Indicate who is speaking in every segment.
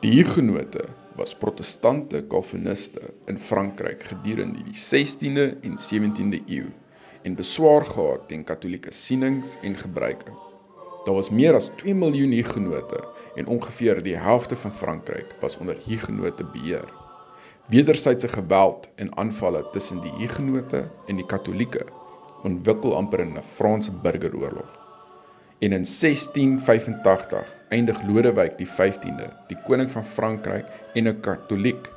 Speaker 1: Die Hugenote was protestante Calviniste in Frankryk gedurende die 16de en 17de eeu en beswaar gehad teen katolieke sienings en gebruike. Daar was meer as 2 miljoen Hugenote en ongeveer die helfte van Frankryk was onder Hugenote beheer. Wedersydse geweld en aanvalle tussen die Hugenote en die Katolieke ontwikkel amper 'n Franse burgeroorlog. En in 1685 eindig Lodewyk die 15de, die koning van Frankryk en 'n Katoliek,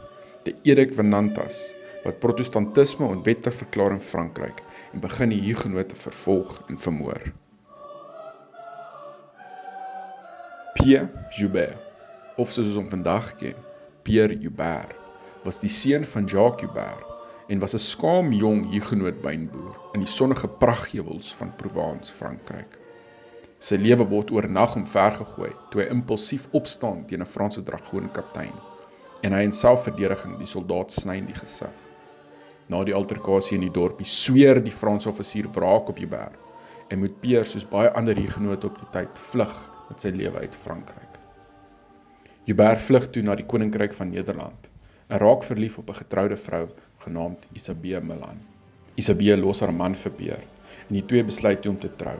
Speaker 1: die Erik van Nantes, wat protestantisme onwettig verklaar in Frankryk en begin die Hugenote vervolg en vermoor. Pierre Joubert, of soos ons hom vandag ken, Pierre Joubert, was die seun van Jacques Joubert en was 'n skaam jong Hugenoot wynboer in die sonnige pragtheuwels van Provence, Frankryk. Sy lewe word oornag omvergegooi toe hy impulsief opstaan teen 'n Franse dragoonkaptein en hy in selfverdediging die soldaat sny in die gesig. Na die alterkasie in die dorpie sweer die Franse offisier wraak op Joubert en moet Pierre soos baie ander Hugenote op die tyd vlug met sy lewe uit Frankryk. Joubert vlug toe na die koninkryk van Nederland en raak verlief op 'n getroude vrou genaamd Isabelle Milan. Isabelle los haar man vir Pierre en die twee besluit toe om te trou.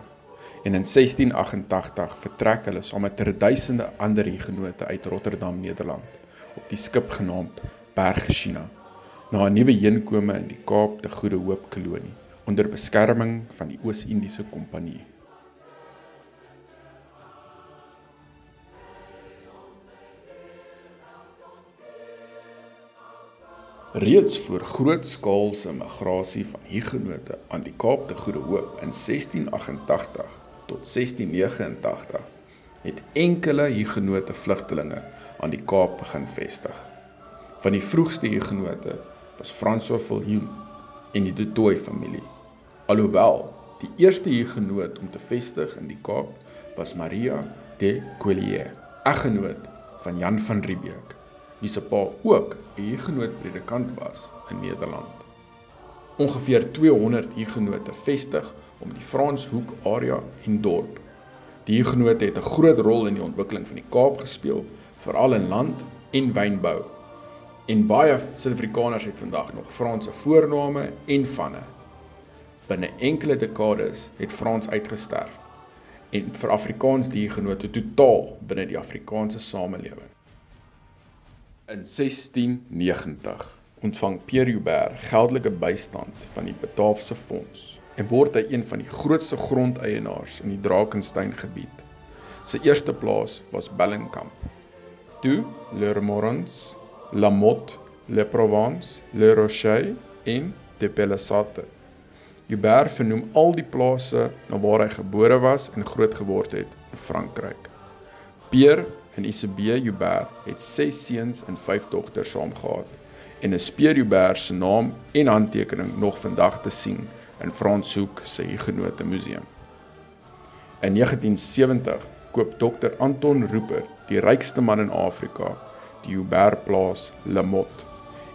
Speaker 1: En in 1688 vertrek hulle saam met duisende ander Hugenote uit Rotterdam, Nederland op die skip genaamd Bergschina na 'n nuwe heenkome in die Kaap te Goeie Hoop kolonie onder beskerming van die Oos-Indiese Kompanjie. Reeds voor grootskaalse migrasie van Hugenote aan die Kaap te Goeie Hoop in 1688 tot 1689 het enkele Hugenote vlugtelinge aan die Kaap begin vestig. Van die vroegste Hugenote was François Viljoen en die Du Toit familie. Alhoewel die eerste Hugenoot om te vestig in die Kaap was Maria de Quillier, eggenoot van Jan van Riebeeck wie se pa ook 'n Hugenoot predikant was in Nederland. Ongeveer 200 Hugenote vestig om die Franshoek area en dorp. Die Hugenote het 'n groot rol in die ontwikkeling van die Kaap gespeel, veral in land en wynbou. En baie Suid-Afrikaners het vandag nog Franse voorname en vanne. Binne enkele dekades het Frans uitgesterf en vir Afrikaans die Hugenote totaal binne die Afrikaanse samelewing. In 1690 ontvang Pierre Joubert geldelike bystand van die Bataafse Fonds en word hy een van die grootste grondeienaars in die Drakensberg gebied. Sy eerste plaas was Bellingham. Toe Le Remorans, La Motte, Le Provence, Le Rocher en De Pellissate. Joubert vernoem al die plase na waar hy gebore was en groot geword het in Frankryk. Pierre en Isabelle Joubert het 6 seuns en 5 dogters saamgehad en 'n Speer Joubert se naam en handtekening nog vandag te sien in Franshoek se Hugenote Museum. In 1970 koop Dr Anton Rupert, die rykste man in Afrika, die Joubert plaas Lamot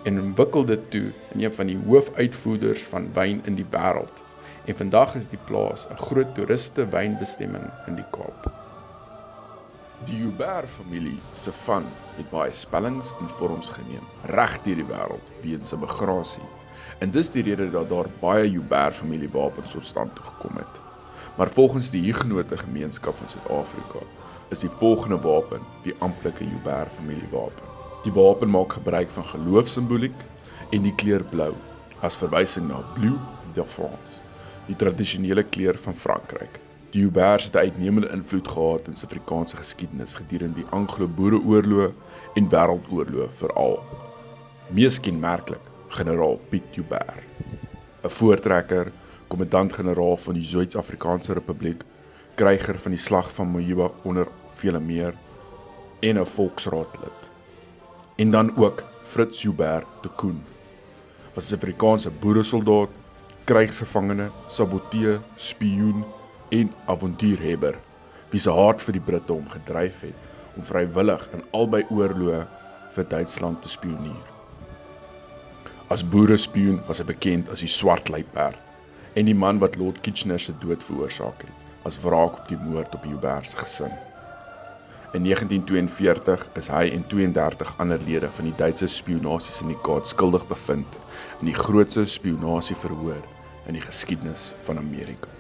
Speaker 1: en ontwikkel dit toe in een van die hoofuitvoerders van wyn in die wêreld. En vandag is die plaas 'n groot toeriste wynbestemming in die Kaap. Die Joubert familie se van het baie spellings en vorms geneem reg deur die wêreld weens se migrasie. En dis die rede dat daar baie Joubert familie wapens tot stand toe gekom het. Maar volgens die Hugenote gemeenskap van Suid-Afrika is die volgende wapen die amptelike Joubert familie wapen. Die wapen maak gebruik van geloofsimboliek en die kleur blou as verwysing na Bleu de France, die tradisionele kleur van Frankryk. Die Jouberts het 'n uitnemende invloed gehad in Suid-Afrikaanse geskiedenis gedurende die Anglo-Boereoorlog en Wêreldoorlog veral. Mees kenmerklik, generaal Piet Joubert, 'n voortrekker, kommandant-generaal van die Suid-Afrikaanse Republiek, kryger van die slag van Moyiba onder vele meer en 'n volksraadlid. En dan ook Fritz Joubert de Koen, was 'n Suid-Afrikaanse boeresoldaat, krygsgevangene, saboteur, spioen en avontuurhebber wie se hart vir die Britte hom gedryf het om vrywillig in albei oorloë vir Duitsland te spioneer. As boerespioen was hy bekend as die swart luiperd en die man wat Lord Kitchener se dood veroorsaak het as wraak op die moord op die Joubert se gesin. In 1942 is hy en 32 ander lede van die Duitse spionasiesyndikaat skuldig bevind in die grootste spionasieverhoor in die geskiedenis van Amerika.